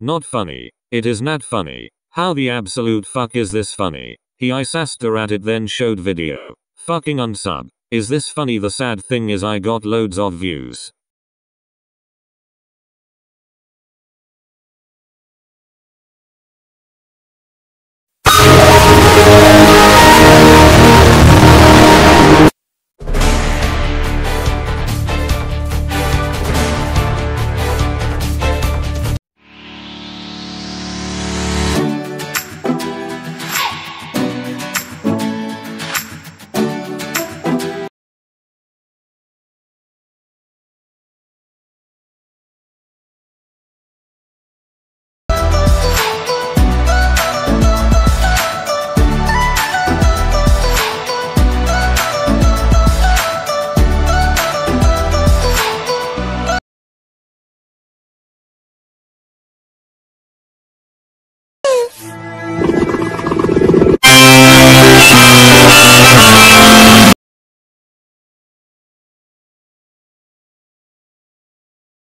Not funny. It is not funny. How the absolute fuck is this funny? He I at it then showed video. Fucking unsub. Is this funny? The sad thing is I got loads of views. Yes.